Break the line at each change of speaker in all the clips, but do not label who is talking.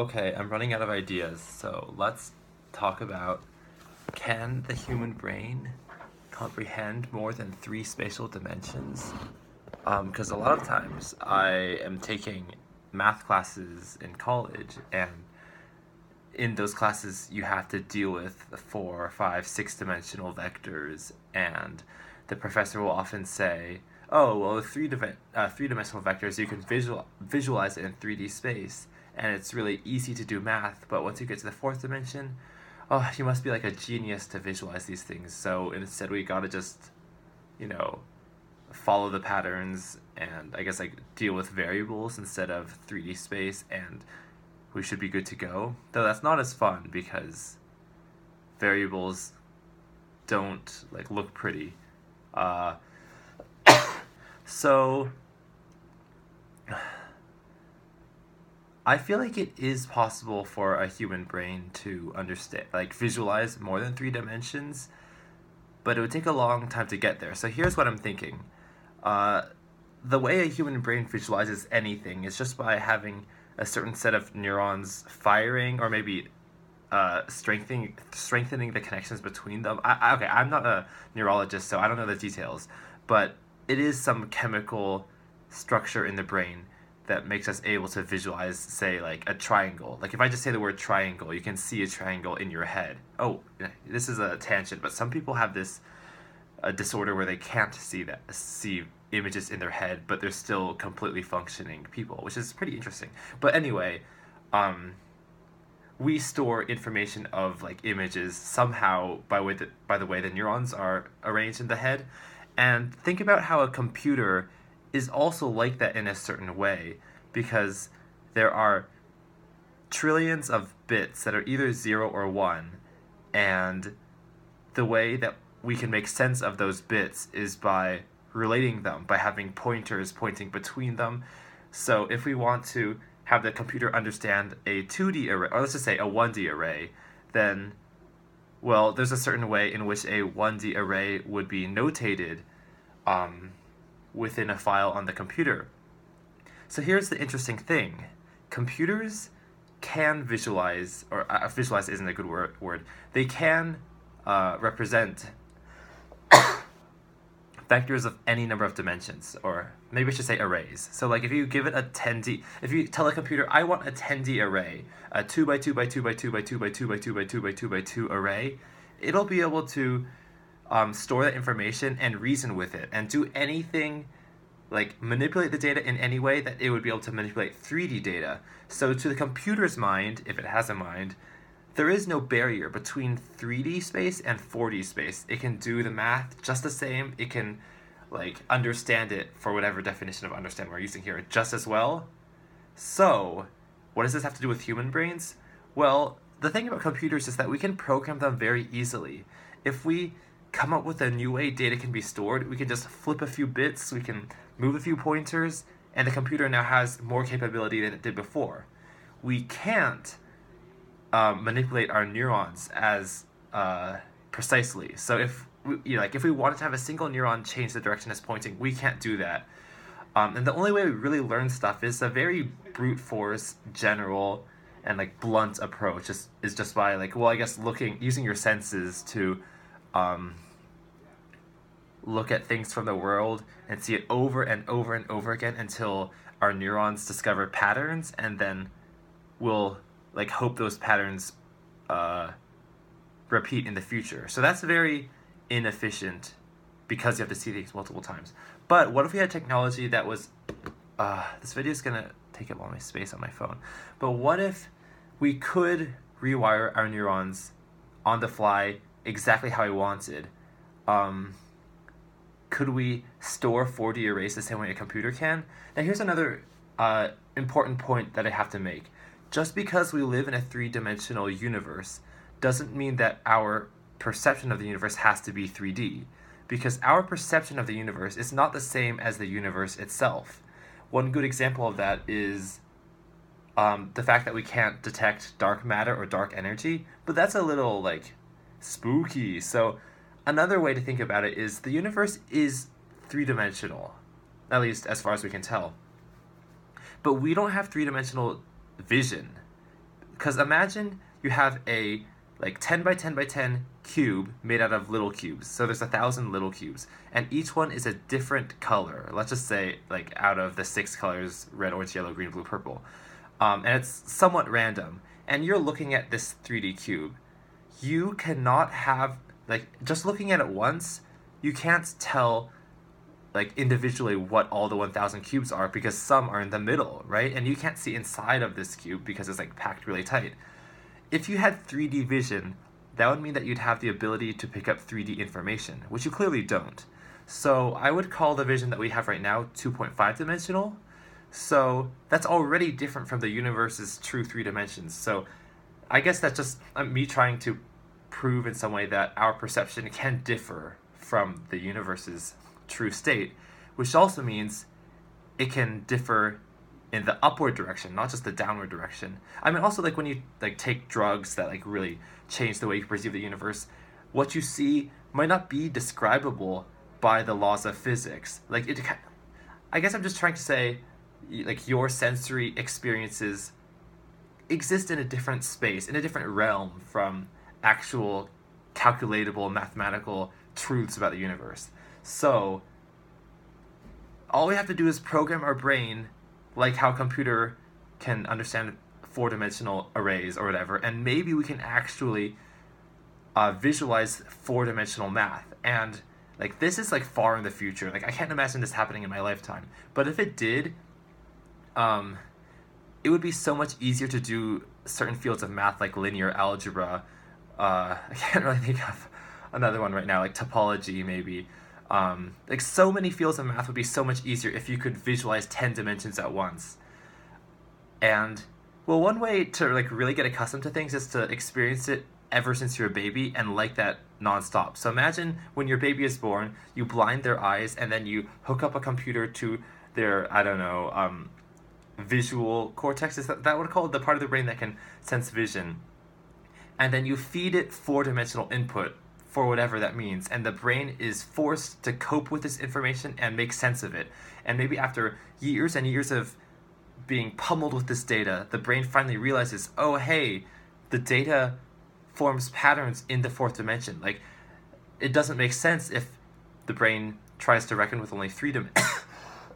Okay, I'm running out of ideas, so let's talk about can the human brain comprehend more than three spatial dimensions? Because a lot of times I am taking math classes in college, and in those classes you have to deal with four, five, six dimensional vectors, and the professor will often say, "Oh, well, three div- uh, three dimensional vectors, you can visual visualize it in three D space." And it's really easy to do math, but once you get to the fourth dimension, oh, you must be like a genius to visualize these things. So instead, we gotta just, you know, follow the patterns and I guess like deal with variables instead of 3D space, and we should be good to go. Though that's not as fun because variables don't like look pretty. Uh, so I feel like it is possible for a human brain to understand, like visualize more than three dimensions, but it would take a long time to get there. So here's what I'm thinking. Uh, the way a human brain visualizes anything is just by having a certain set of neurons firing or maybe uh, strengthening strengthening the connections between them. I, I, okay, I'm not a neurologist, so I don't know the details, but it is some chemical structure in the brain that makes us able to visualize, say, like a triangle. Like if I just say the word triangle, you can see a triangle in your head. Oh, this is a tangent, but some people have this a disorder where they can't see that see images in their head, but they're still completely functioning people, which is pretty interesting. But anyway, um, we store information of like images somehow by way that by the way the neurons are arranged in the head, and think about how a computer is also like that in a certain way because there are trillions of bits that are either 0 or 1 and the way that we can make sense of those bits is by relating them by having pointers pointing between them. So if we want to have the computer understand a 2D array or let's just say a 1D array then well there's a certain way in which a 1D array would be notated um, within a file on the computer. So here's the interesting thing. Computers can visualize, or uh, visualize isn't a good word, word. they can uh, represent vectors of any number of dimensions, or maybe I should say arrays. So like if you give it a 10D, if you tell a computer, I want a 10D array, a 2 by 2 by 2 by 2 by 2 by 2 by 2 by 2 by 2 by 2 array, it'll be able to um, store that information and reason with it and do anything like manipulate the data in any way that it would be able to manipulate 3D data. So to the computer's mind, if it has a mind, there is no barrier between 3D space and 4D space. It can do the math just the same. It can like understand it for whatever definition of understand we're using here just as well. So, what does this have to do with human brains? Well, the thing about computers is that we can program them very easily. If we come up with a new way data can be stored. We can just flip a few bits, we can move a few pointers, and the computer now has more capability than it did before. We can't um, manipulate our neurons as uh, precisely. So if we, you know, like if we wanted to have a single neuron change the direction it's pointing, we can't do that. Um, and the only way we really learn stuff is a very brute force, general, and like blunt approach. Is is just by like well, I guess looking using your senses to um, look at things from the world and see it over and over and over again until our neurons discover patterns and then we'll like hope those patterns uh, repeat in the future. So that's very inefficient because you have to see things multiple times. But what if we had technology that was uh, this video is gonna take up all my space on my phone. But what if we could rewire our neurons on the fly exactly how I wanted, um, could we store 4D arrays the same way a computer can? Now here's another uh, important point that I have to make. Just because we live in a three-dimensional universe doesn't mean that our perception of the universe has to be 3D, because our perception of the universe is not the same as the universe itself. One good example of that is um, the fact that we can't detect dark matter or dark energy, but that's a little like Spooky. So, another way to think about it is the universe is three dimensional, at least as far as we can tell. But we don't have three dimensional vision. Because imagine you have a like 10 by 10 by 10 cube made out of little cubes. So there's a thousand little cubes, and each one is a different color. Let's just say like out of the six colors red, orange, yellow, green, blue, purple. Um, and it's somewhat random. And you're looking at this 3D cube. You cannot have like just looking at it once, you can't tell like individually what all the 1000 cubes are because some are in the middle, right? And you can't see inside of this cube because it's like packed really tight. If you had 3D vision, that would mean that you'd have the ability to pick up 3D information, which you clearly don't. So I would call the vision that we have right now 2.5 dimensional. So that's already different from the universe's true three dimensions. So I guess that's just uh, me trying to prove in some way that our perception can differ from the universe's true state, which also means it can differ in the upward direction, not just the downward direction. I mean, also like when you like take drugs that like really change the way you perceive the universe, what you see might not be describable by the laws of physics. Like it, I guess I'm just trying to say, like your sensory experiences exist in a different space, in a different realm from actual calculatable mathematical truths about the universe. So all we have to do is program our brain like how a computer can understand four-dimensional arrays or whatever, and maybe we can actually uh, visualize four-dimensional math. And like this is like far in the future. Like I can't imagine this happening in my lifetime. But if it did, um, it would be so much easier to do certain fields of math like linear algebra. Uh, I can't really think of another one right now, like topology maybe. Um, like so many fields of math would be so much easier if you could visualize 10 dimensions at once. And well, one way to like really get accustomed to things is to experience it ever since you're a baby and like that nonstop. So imagine when your baby is born, you blind their eyes and then you hook up a computer to their I don't know um, visual cortex. Is that that what called the part of the brain that can sense vision? And then you feed it four dimensional input for whatever that means, and the brain is forced to cope with this information and make sense of it. And maybe after years and years of being pummeled with this data, the brain finally realizes, oh, hey, the data forms patterns in the fourth dimension. Like, it doesn't make sense if the brain tries to reckon with only three, dim-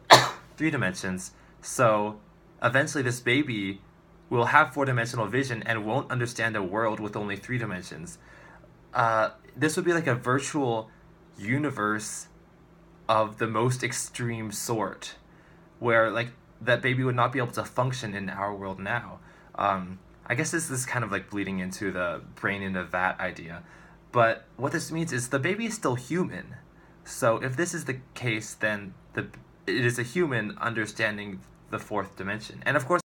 three dimensions. So, eventually, this baby will have four dimensional vision and won't understand a world with only three dimensions. Uh, this would be like a virtual universe of the most extreme sort, where like that baby would not be able to function in our world now. Um, I guess this is kind of like bleeding into the brain in a vat idea. But what this means is the baby is still human. So if this is the case, then the it is a human understanding the fourth dimension. And of course,